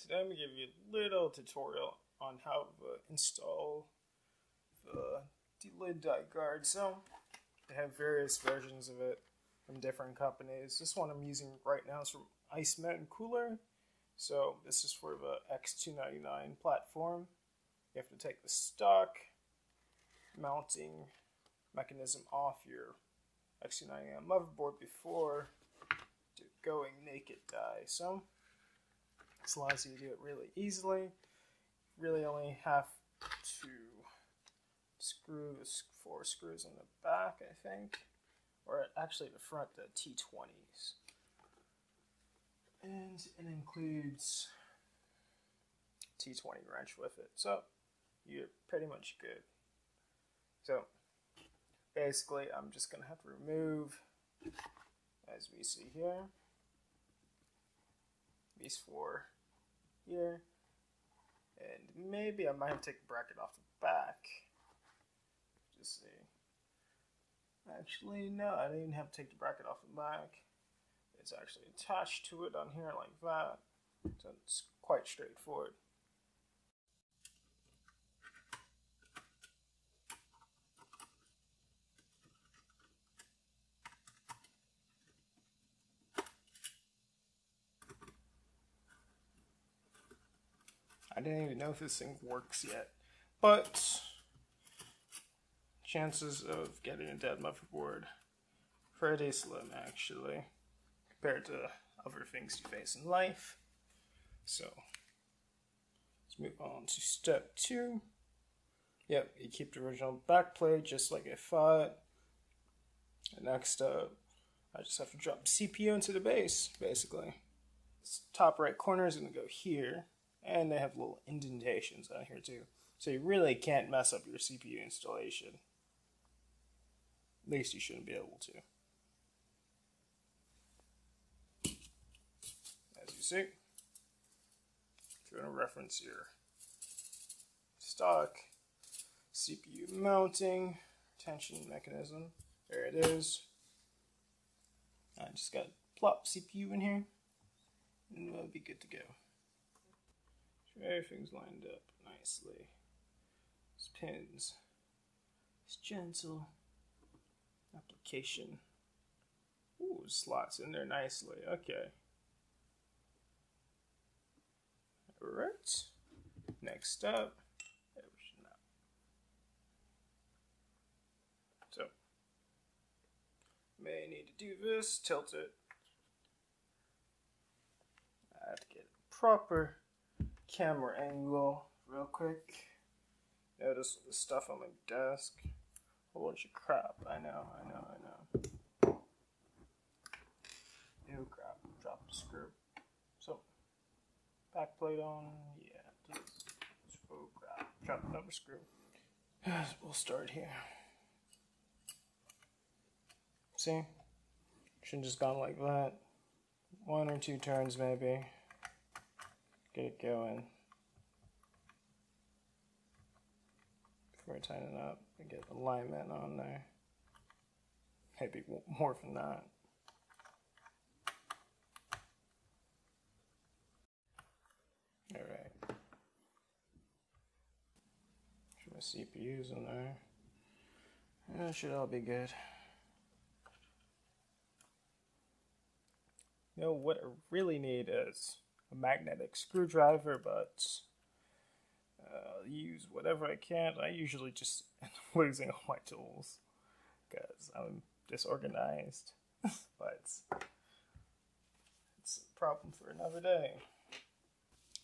today I'm going to give you a little tutorial on how to install the delid die guard. So, they have various versions of it from different companies. This one I'm using right now is from Iceman Cooler. So, this is for the X299 platform. You have to take the stock mounting mechanism off your X299 motherboard before going naked die. So, this allows you to do it really easily. Really only have to screw four screws in the back, I think. Or actually the front, the T20s. And it includes T20 wrench with it. So you're pretty much good. So basically I'm just going to have to remove, as we see here, these four here. And maybe I might have to take the bracket off the back. Just see. Actually, no, I didn't even have to take the bracket off the back. It's actually attached to it on here like that. So it's quite straightforward. I didn't even know if this thing works yet. But chances of getting a dead motherboard pretty slim actually compared to other things you face in life. So let's move on to step two. Yep, you keep the original backplate just like I thought. And next up, I just have to drop CPU into the base, basically. This top right corner is to go here and they have little indentations on here too. So you really can't mess up your CPU installation. At least you shouldn't be able to. As you see, if you want to reference your stock CPU mounting tension mechanism, there it is. I just got plop CPU in here, and we'll be good to go. Everything's lined up nicely. These pins. This gentle application. Ooh, slots in there nicely. Okay. Alright. Next up. So, may need to do this, tilt it. I have to get it proper camera angle real quick. Notice the stuff on my desk. A whole bunch of crap. I know, I know, I know. Ew, crap. Drop the screw. So, back plate on. Yeah, Oh, crap. Drop another screw. We'll start here. See? Shouldn't just gone like that. One or two turns, maybe get it going. Before I tighten it up and get alignment on there. Maybe more than that. Alright. Should my CPU's in there. That should all be good. You know what I really need is a magnetic screwdriver, but uh, use whatever I can. I usually just end up losing all my tools because I'm disorganized, but it's a problem for another day.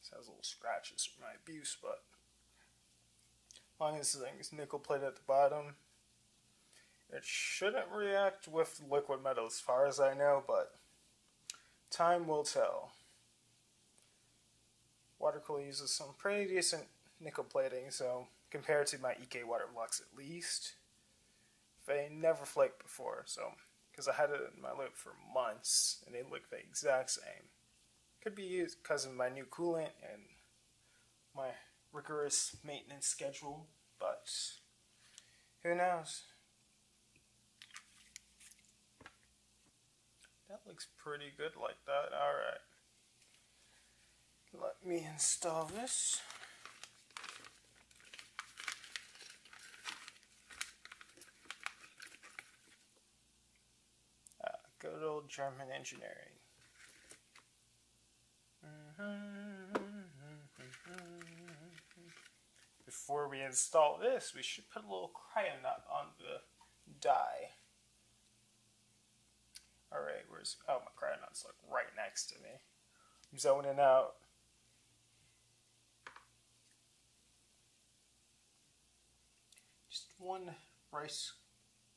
This has little scratches from my abuse, but as long as the thing is nickel plate at the bottom, it shouldn't react with liquid metal as far as I know, but time will tell. Water cooler uses some pretty decent nickel plating, so compared to my EK Water Lux at least, they never flaked before, so because I had it in my loop for months and they look the exact same. Could be used because of my new coolant and my rigorous maintenance schedule, but who knows? That looks pretty good like that. Alright. Let me install this. Uh, good old German engineering. Before we install this, we should put a little Conductonaut on the die. Alright, where's... Oh, my Conductonaut's like right next to me. I'm zoning out. Just one rice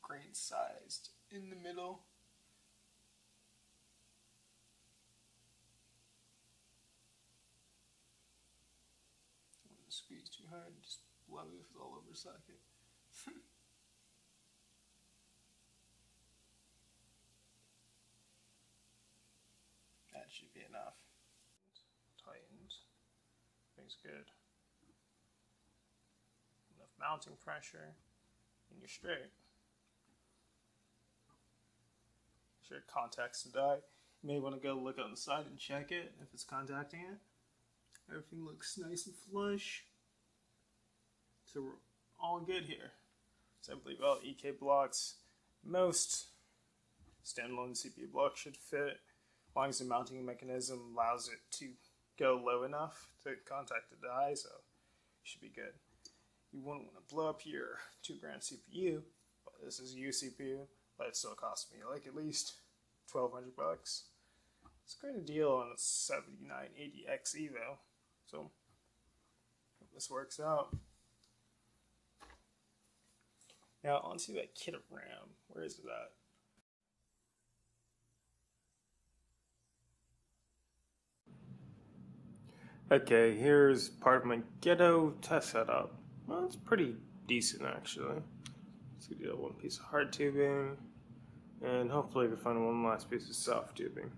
grain sized in the middle. squeeze too hard, just blow it all over the socket. that should be enough. Tightened. Things good. Enough mounting pressure, and you're straight. Sure, contacts the die. You may want to go look on the side and check it if it's contacting it. Everything looks nice and flush. So we're all good here. Believe all EK blocks, most standalone CPU blocks should fit, as long as the mounting mechanism allows it to go low enough to contact the die, so should be good. You wouldn't want to blow up your two grand CPU, but this is a U CPU, but it still cost me like at least 1200 bucks. It's quite a deal on a 7980X Evo. So this works out. Now onto that kit of RAM. Where is that? Okay, here's part of my ghetto test setup. Well, it's pretty decent actually. Let's get one piece of hard tubing, and hopefully we can find one last piece of soft tubing.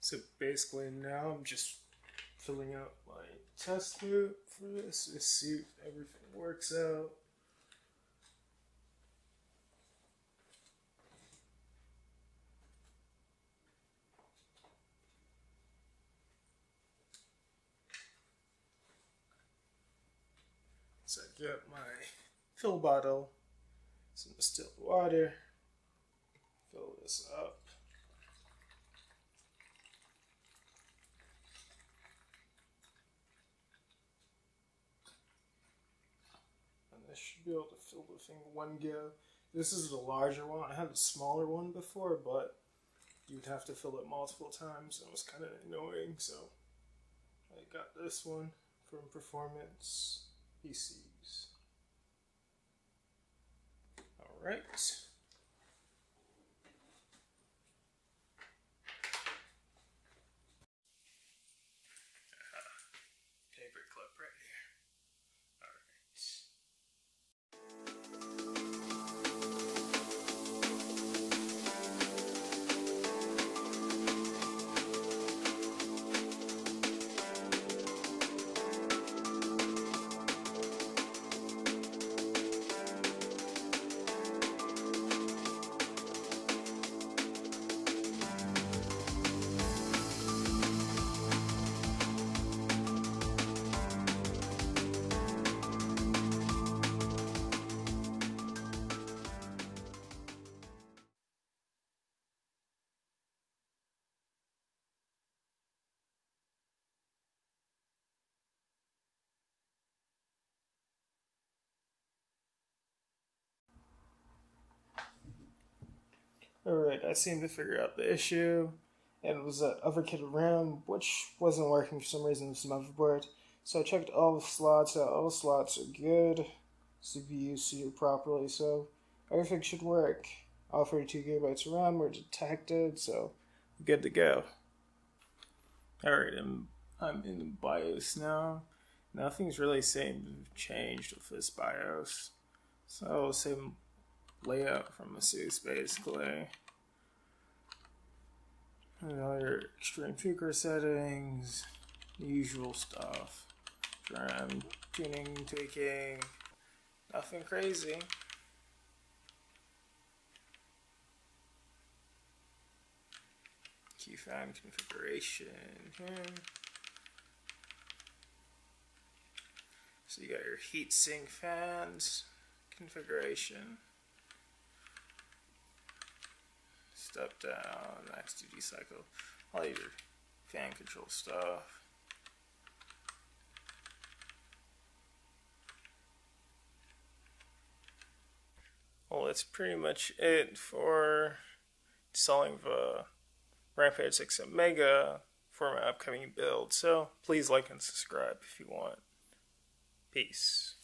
So basically now I'm just filling out my test loop for this to see if everything works out. So I get my fill bottle, some distilled water, fill this up. I should be able to fill the thing one go. This is the larger one. I had a smaller one before, but you'd have to fill it multiple times. and It was kind of annoying, so I got this one from Performance PCs. All right. Alright, I seemed to figure out the issue. And it was that other of RAM, which wasn't working for some reason with some motherboard. So I checked all the slots out. All the slots are good. CPU sealed properly, so everything should work. All 32 gigabytes of RAM were detected, so good to go. Alright, I'm, I'm in the BIOS now. Nothing's really have changed with this BIOS. So same layout from ASUS basically. Another extreme Tweaker settings, usual stuff. DRAM, tuning, tweaking, nothing crazy. Q-Fan configuration here. So you got your heatsink fans configuration. Step down, max duty cycle, all your fan control stuff. Well, that's pretty much it for installing the Rampage 6 Omega for my upcoming build. So please like and subscribe if you want. Peace.